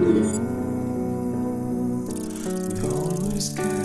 We always can.